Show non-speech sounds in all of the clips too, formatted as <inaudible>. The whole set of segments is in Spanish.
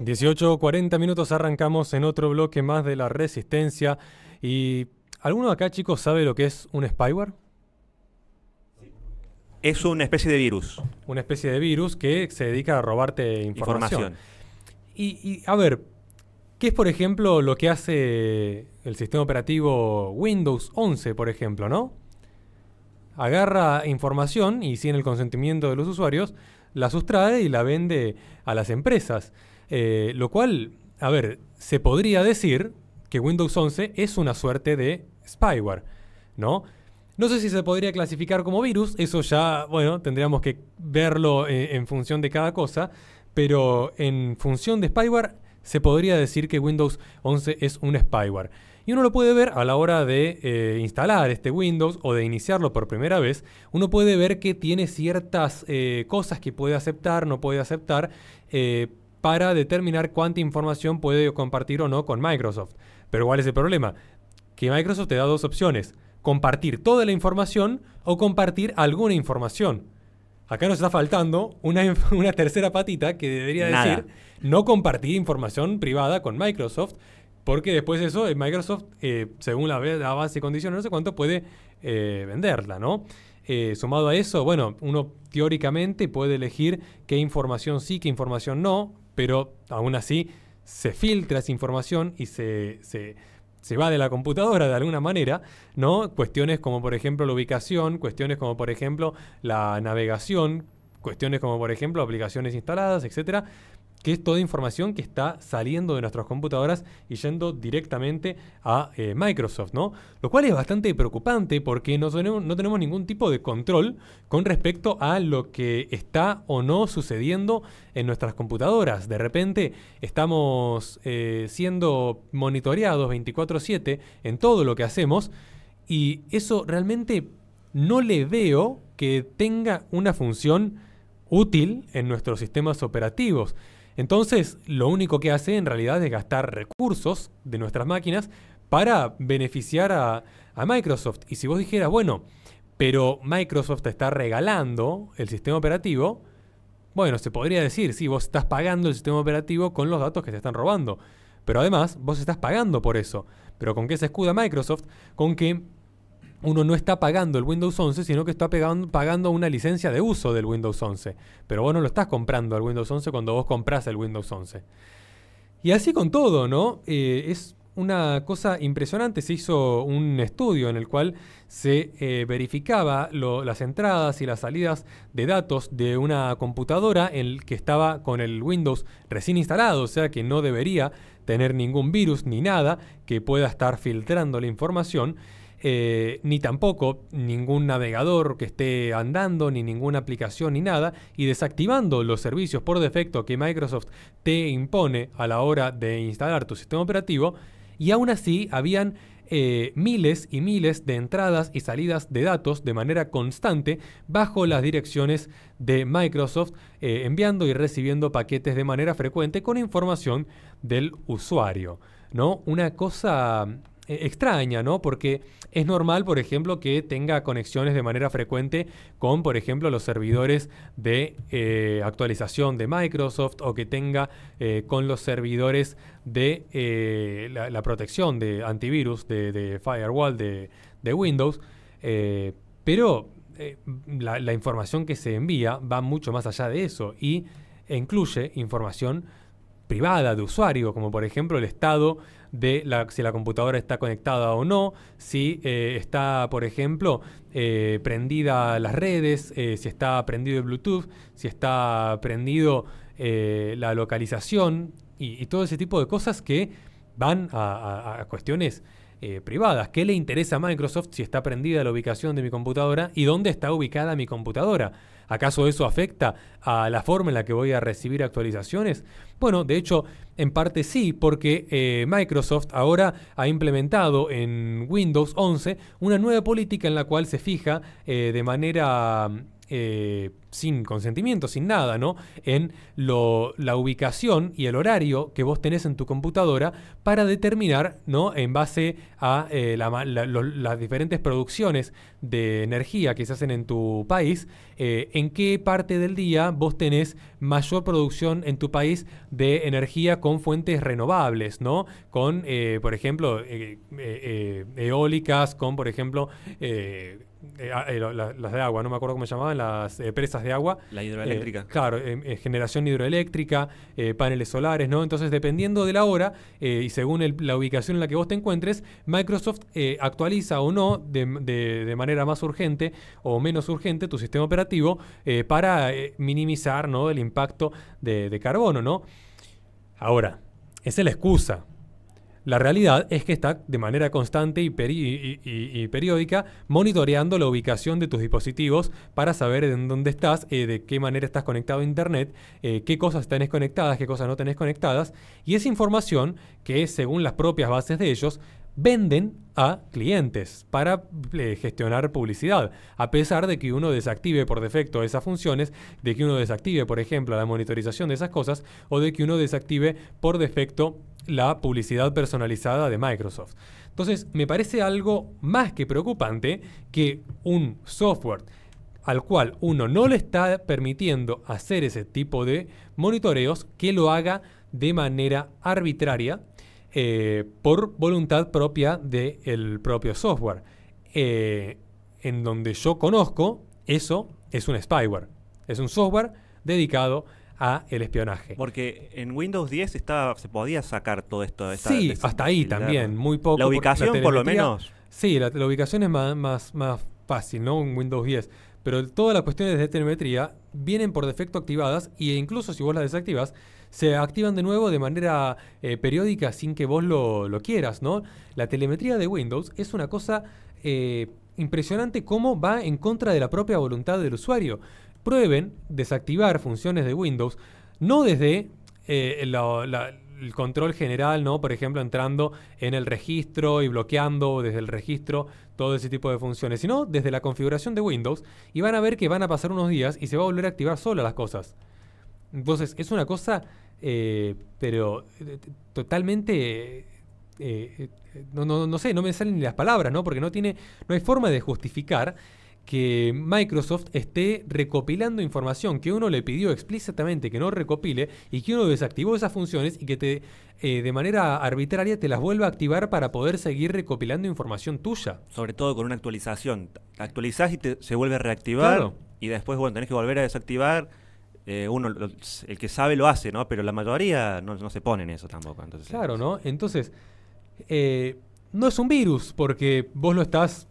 18.40 minutos arrancamos en otro bloque más de la resistencia. ¿Y alguno acá, chicos, sabe lo que es un spyware? Es una especie de virus. Una especie de virus que se dedica a robarte información. Información. Y, y, a ver, ¿qué es, por ejemplo, lo que hace el sistema operativo Windows 11, por ejemplo, no? Agarra información y sin el consentimiento de los usuarios, la sustrae y la vende a las empresas. Eh, lo cual, a ver, se podría decir que Windows 11 es una suerte de spyware, ¿no? No sé si se podría clasificar como virus, eso ya, bueno, tendríamos que verlo en, en función de cada cosa, pero en función de spyware se podría decir que Windows 11 es un spyware. Y uno lo puede ver a la hora de eh, instalar este Windows o de iniciarlo por primera vez. Uno puede ver que tiene ciertas eh, cosas que puede aceptar, no puede aceptar, eh, para determinar cuánta información puede compartir o no con Microsoft. Pero ¿cuál es el problema? Que Microsoft te da dos opciones. Compartir toda la información o compartir alguna información. Acá nos está faltando una, <laughs> una tercera patita que debería Nada. decir no compartir información privada con Microsoft, porque después de eso eh, Microsoft, eh, según la, la base y condiciones, no sé cuánto puede eh, venderla, ¿no? Eh, sumado a eso, bueno, uno teóricamente puede elegir qué información sí, qué información no, pero aún así se filtra esa información y se, se, se va de la computadora de alguna manera, ¿no? Cuestiones como por ejemplo la ubicación, cuestiones como por ejemplo la navegación, cuestiones como por ejemplo aplicaciones instaladas, etcétera, que es toda información que está saliendo de nuestras computadoras y yendo directamente a eh, Microsoft, ¿no? Lo cual es bastante preocupante porque no tenemos, no tenemos ningún tipo de control con respecto a lo que está o no sucediendo en nuestras computadoras. De repente estamos eh, siendo monitoreados 24/7 en todo lo que hacemos y eso realmente no le veo que tenga una función útil en nuestros sistemas operativos. Entonces, lo único que hace en realidad es gastar recursos de nuestras máquinas para beneficiar a, Microsoft. Y si vos dijeras, bueno, pero Microsoft está regalando el sistema operativo, bueno, se podría decir, sí, vos estás pagando el sistema operativo con los datos que te están robando. Pero además, vos estás pagando por eso. Pero ¿con qué se escuda Microsoft? Con que uno no está pagando el Windows 11, sino que está pagando una licencia de uso del Windows 11. Pero vos no lo estás comprando al Windows 11 cuando vos compras el Windows 11. Y así con todo, ¿no? Eh, es una cosa impresionante. Se hizo un estudio en el cual se eh, verificaba las entradas y las salidas de datos de una computadora en que estaba con el Windows recién instalado, o sea que no debería tener ningún virus ni nada que pueda estar filtrando la información. Eh, ni tampoco ningún navegador que esté andando, ni ninguna aplicación, ni nada, y desactivando los servicios por defecto que Microsoft te impone a la hora de instalar tu sistema operativo, y aún así habían eh, miles y miles de entradas y salidas de datos de manera constante bajo las direcciones de Microsoft, eh, enviando y recibiendo paquetes de manera frecuente con información del usuario. ¿no? Una cosa extraña, ¿no? Porque es normal, por ejemplo, que tenga conexiones de manera frecuente con, por ejemplo, los servidores de eh, actualización de Microsoft o que tenga eh, con los servidores de eh, la, protección de antivirus, de, firewall de, Windows. pero la, la información que se envía va mucho más allá de eso y e incluye información privada de usuario, como por ejemplo el estado de si la computadora está conectada o no, si eh, está, por ejemplo, eh, prendida las redes, eh, si está prendido el Bluetooth, si está prendido eh, la localización y, todo ese tipo de cosas que van a cuestiones eh, privadas. ¿Qué le interesa a Microsoft si está prendida la ubicación de mi computadora y dónde está ubicada mi computadora? ¿Acaso eso afecta a la forma en la que voy a recibir actualizaciones? Bueno, de hecho, en parte sí, porque eh, Microsoft ahora ha implementado en Windows 11 una nueva política en la cual se fija eh, de manera sin consentimiento, sin nada, ¿no? En la ubicación y el horario que vos tenés en tu computadora para determinar, ¿no? En base a eh, las diferentes producciones de energía que se hacen en tu país, eh, en qué parte del día vos tenés mayor producción en tu país de energía con fuentes renovables, ¿no? Con, eh, por ejemplo, eólicas, con, por ejemplo, las de agua, no me acuerdo cómo se llamaban, las eh, de agua. La Eh, hidroeléctrica. claro, eh, eh, generación hidroeléctrica, paneles solares, ¿no? Entonces, dependiendo de la hora y según el- la ubicación en la que vos te encuentres, Microsoft actualiza o no de, de- de manera más urgente o menos urgente tu sistema operativo para minimizar ¿no? el impacto de, de carbono, ¿no? Ahora, esa es la excusa. La realidad es que está de manera constante y, peri- y- y- y periódica monitoreando la ubicación de tus dispositivos para saber en dónde estás, eh, de qué manera estás conectado a Internet, eh, qué cosas tenés conectadas, qué cosas no tenés conectadas. Y esa información que, según las propias bases de ellos, venden a clientes para eh, gestionar publicidad. A pesar de que uno desactive por defecto esas funciones, de que uno desactive, por ejemplo, la monitorización de esas cosas, o de que uno desactive por defecto la publicidad personalizada de Microsoft. Entonces, me parece algo más que preocupante que un software al cual uno no le está permitiendo hacer ese tipo de monitoreos, que lo haga de manera arbitraria eh, por voluntad propia del propio software. Eh, en donde yo conozco, eso es un spyware. Es un software dedicado a el espionaje. Porque en Windows 10 estaba, se podía sacar todo esto. esta- sí, esta- hasta ahí también, muy poco. La ubicación, por lo menos. Sí, la, la ubicación es más, más, más fácil, ¿no? En Windows 10. Pero todas las cuestiones de telemetría vienen por defecto activadas e incluso si vos las desactivas, se activan de nuevo de manera eh, periódica sin que vos lo, lo quieras, ¿no? La telemetría de Windows es una cosa eh, impresionante cómo va en contra de la propia voluntad del usuario. Prueben desactivar funciones de Windows, no desde eh, el control general, ¿no? Por ejemplo, entrando en el registro y bloqueando desde el registro todo ese tipo de funciones, sino desde la configuración de Windows y van a ver que van a pasar unos días y se va a volver a activar sola las cosas. Entonces, es una cosa, eh, pero eh, totalmente... no, no, no sé, no me salen ni las palabras, ¿no? Porque no tiene, no hay forma de justificar que Microsoft esté recopilando información que uno le pidió explícitamente que no recopile y que uno desactivó esas funciones y que te eh, de manera arbitraria te las vuelva a activar para poder seguir recopilando información tuya. Sobre todo con una actualización. Actualizás y te- se vuelve a reactivar. Claro. Y después, bueno, tenés que volver a desactivar. Eh, uno, lo- el que sabe lo hace, ¿no? Pero la mayoría no, no se pone en eso tampoco. Entonces, Claro, ¿no? Entonces, eh, no es un virus porque vos lo estás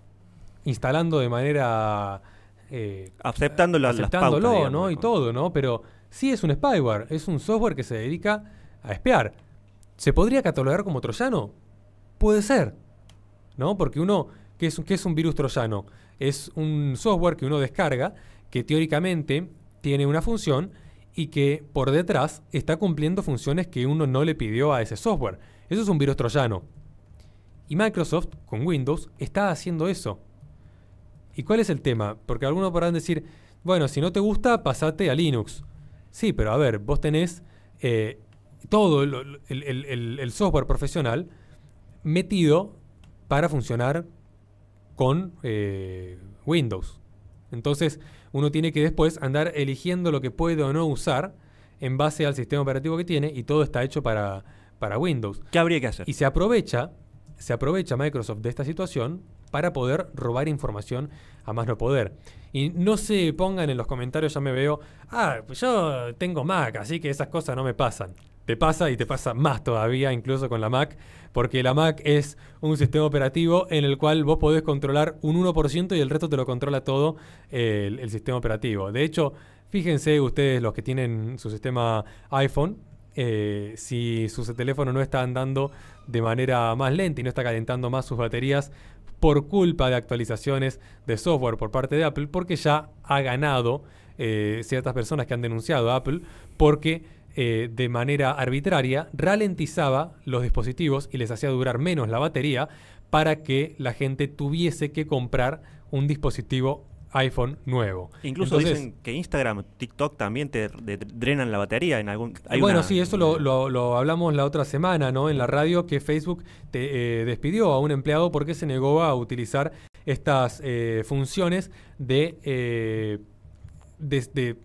instalando de manera... eh, Aceptando las aceptándolo, pautas, digamos, ¿no? Y todo, ¿no? Pero sí es un spyware, es un software que se dedica a espiar. ¿Se podría catalogar como troyano? Puede ser, ¿no? Porque uno, ¿qué es, qué es un virus troyano? Es un software que uno descarga que teóricamente tiene una función y que por detrás está cumpliendo funciones que uno no le pidió a ese software. Eso es un virus troyano. Y Microsoft, con Windows, está haciendo eso. ¿Y cuál es el tema? Porque algunos podrán decir, bueno, si no te gusta, pasate a Linux. Sí, pero a ver, vos tenés eh, todo lo- lo- el, el- el- el software profesional metido para funcionar con eh, Windows. Entonces, uno tiene que después andar eligiendo lo que puede o no usar en base al sistema operativo que tiene y todo está hecho para, para Windows. ¿Qué habría que hacer? Y se aprovecha, se aprovecha Microsoft de esta situación para poder robar información a más no poder. Y no se pongan en los comentarios, ya me veo, ah, pues yo tengo Mac, así que esas cosas no me pasan. Te pasa y te pasa más todavía, incluso con la Mac, porque la Mac es un sistema operativo en el cual vos podés controlar un 1% y el resto te lo controla todo el, el sistema operativo. De hecho, fíjense ustedes los que tienen su sistema iPhone, eh, si su teléfono no está andando de manera más lenta y no está calentando más sus baterías por culpa de actualizaciones de software por parte de Apple, porque ya ha ganado eh, ciertas personas que han denunciado a Apple porque eh, de manera arbitraria ralentizaba los dispositivos y les hacía durar menos la batería para que la gente tuviese que comprar un dispositivo iPhone nuevo. Incluso dicen que Instagram, TikTok también te, drenan la batería en algún. bueno, sí, eso lo, hablamos la otra semana, ¿no? En la radio que Facebook te, eh, despidió a un empleado porque se negó a utilizar estas eh, funciones de, eh, de,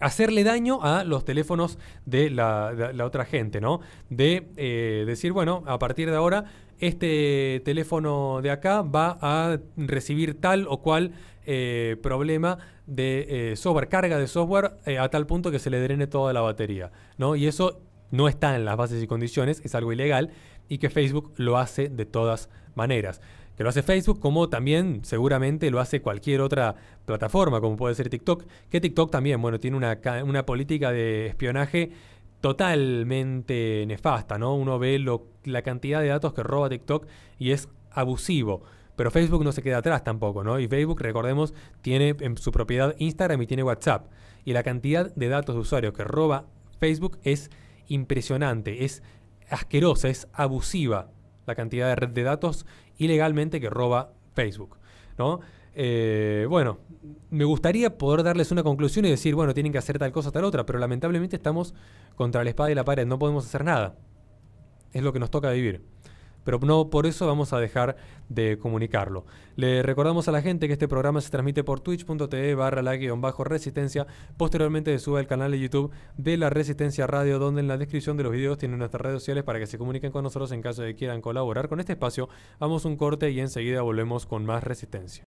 hacerle daño a los teléfonos de la, otra gente, ¿no? De decir, bueno, a partir de ahora este teléfono de acá va a recibir tal o cual eh, problema de eh, software, carga de software eh, a tal punto que se le drene toda la batería. ¿no? Y eso no está en las bases y condiciones, es algo ilegal y que Facebook lo hace de todas maneras. Que lo hace Facebook como también seguramente lo hace cualquier otra plataforma, como puede ser TikTok, que TikTok también, bueno, tiene una, una política de espionaje totalmente nefasta, ¿no? Uno ve la cantidad de datos que roba TikTok y es abusivo. Pero Facebook no se queda atrás tampoco, ¿no? Y Facebook, recordemos, tiene en su propiedad Instagram y tiene WhatsApp. Y la cantidad de datos de usuarios que roba Facebook es impresionante, es asquerosa, es abusiva la cantidad de red de datos ilegalmente que roba Facebook, ¿no? Eh, bueno, me gustaría poder darles una conclusión y decir, bueno, tienen que hacer tal cosa, tal otra, pero lamentablemente estamos contra la espada y la pared, no podemos hacer nada. Es lo que nos toca vivir. Pero no por eso vamos a dejar de comunicarlo. Le recordamos a la gente que este programa se transmite por twitch.tv barra la guion bajo resistencia. Posteriormente se sube al canal de YouTube de la Resistencia Radio, donde en la descripción de los videos tienen nuestras redes sociales para que se comuniquen con nosotros en caso de que quieran colaborar con este espacio. Vamos un corte y enseguida volvemos con más resistencia.